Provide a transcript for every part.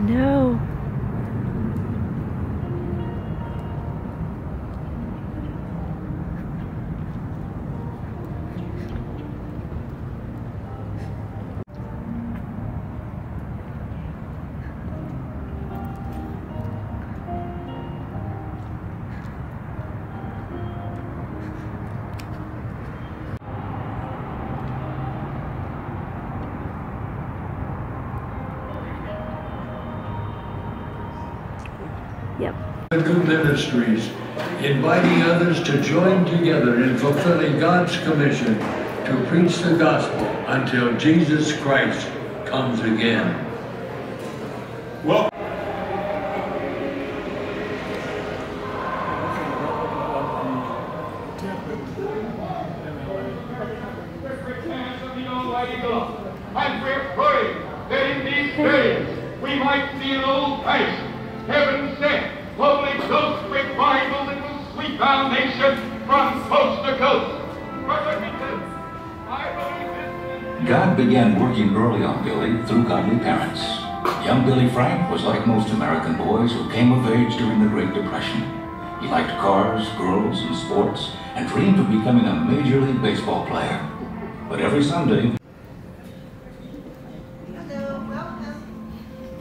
know. New ministries, inviting others to join together in fulfilling God's commission to preach the gospel until Jesus Christ comes again. Well, that in these days we might see old heaven sent, will sweep our nation from coast to coast. Brother Richard, I believe this. God began working early on Billy through godly parents. Young Billy Frank was like most American boys who came of age during the Great Depression. He liked cars, girls, and sports, and dreamed of becoming a Major League Baseball player. But every Sunday, Hello, welcome.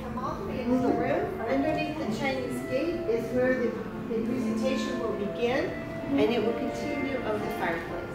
Come all the into the room. Underneath the Chinese gate is where the, the presentation will begin, and it will continue of the fireplace.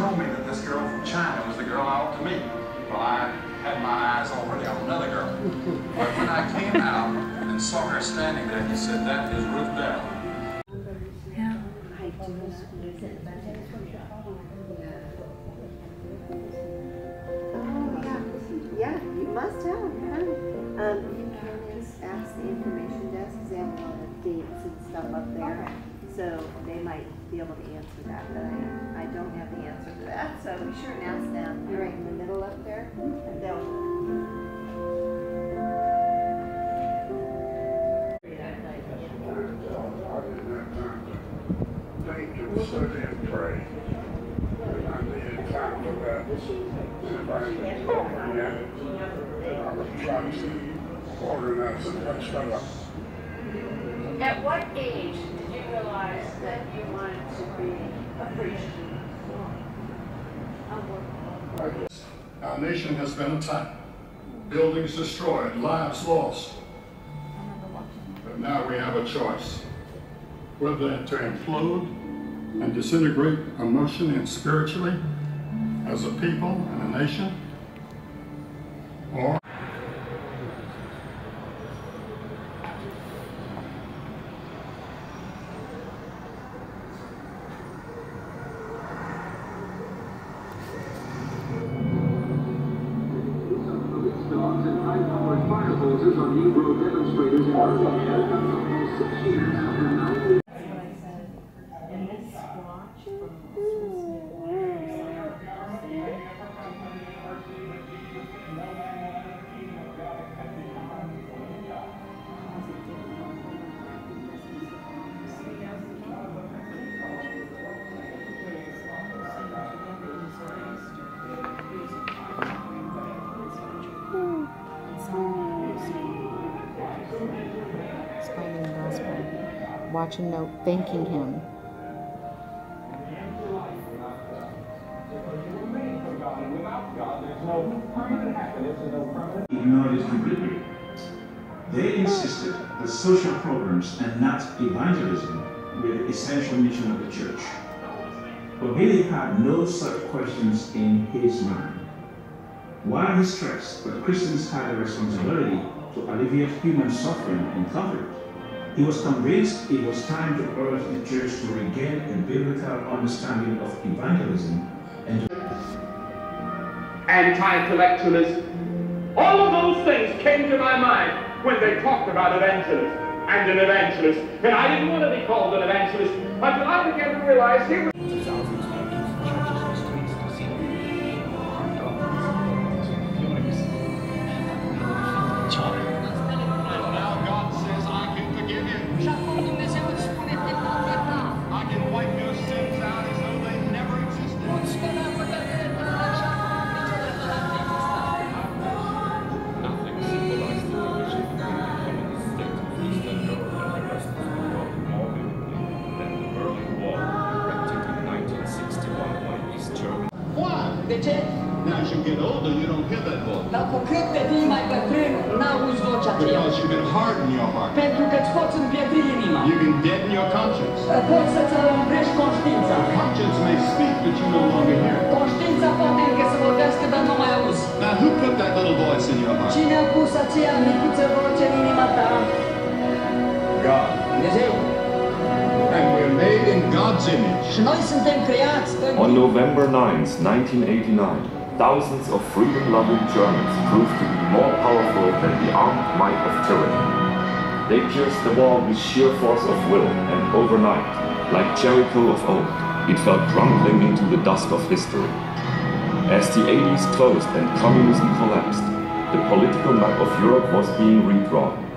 Told me that this girl from China was the girl I ought to meet. Well, I had my eyes already on another girl. But when I came out and saw her standing there, he said, that is Ruth Bell. So they might be able to answer that, but I, I don't have the answer to that, so be sure and ask them. They're right in the middle up there, and they'll for. At what age that you wanted to be a? Our nation has been attacked, buildings destroyed, lives lost. But now we have a choice whether to implode and disintegrate emotionally and spiritually as a people and a nation, or Oh, my God. Watch a note thanking him. completely. They insisted that social programs and not evangelism were the essential mission of the church. But Billy had no such questions in his mind. While he stressed that Christians had a responsibility to alleviate human suffering and conflict, he was convinced it was time to urge the church to regain a biblical understanding of evangelism and Anti-intellectualism. All of those things came to my mind when they talked about evangelism. and an evangelist. And I didn't want to be called an evangelist until I began to realize here was Dar cu cât devii mai bătrân, n-auzi vocea aceea. Because you can harden your heart. Pentru că îți poți împietri inima. You can deaden your conscience. Poți să-ți umbrești conștiința. Conscience may speak, but you no longer hear it. Conștiința poate încă să vorbească, dar nu mai auzi. Now who put that little voice in your heart? Cine a pus aceea micuță voce în inima ta? God. Dumnezeu. And we're made in God's image. Și noi suntem creați în On November 9th, 1989, thousands of freedom-loving Germans proved to be more powerful than the armed might of tyranny. They pierced the wall with sheer force of will, and overnight, like Jericho of old, it fell crumbling into the dust of history. As the 80s closed and communism collapsed, the political map of Europe was being redrawn.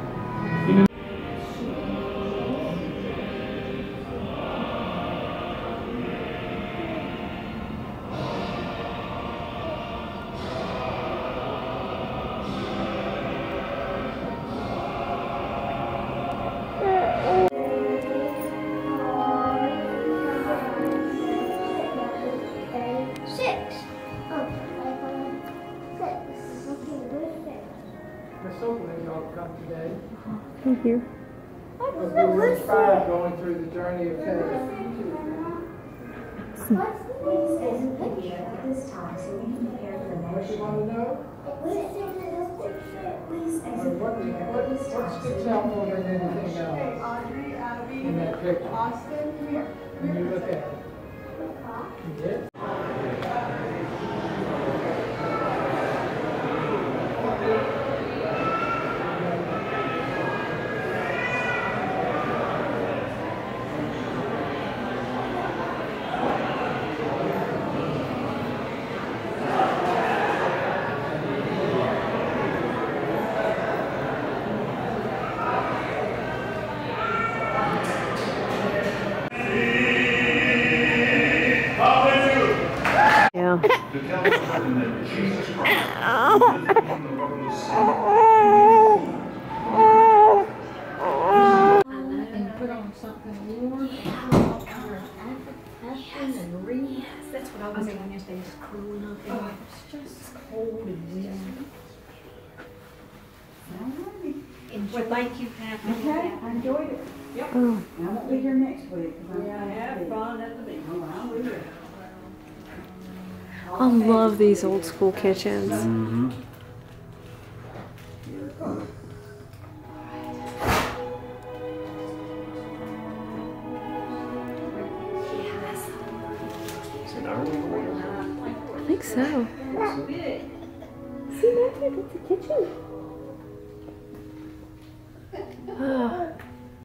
Thank you. Hope you were inspired going through the journey of faith. Please take a picture at this time so we can prepare for the What you want to know? Please What, exit what, the what, at this what time. sticks out more than anything else Audrey, Abby, in that picture? Austin, come here. When you look at it? You did? Yeah. To tell the person that Jesus Christ And put on something warm. Aspirin and read. Yes, that's what I was doing yesterday, just curling up in there. It's just cold and warm. Well, thank you, Kathy. Okay, I enjoyed it. Yep. I won't be here next week. Yeah, have fun at the. Oh, I. I love these old school kitchens. Mm-hmm. I think so. See, Matthew, that's the kitchen.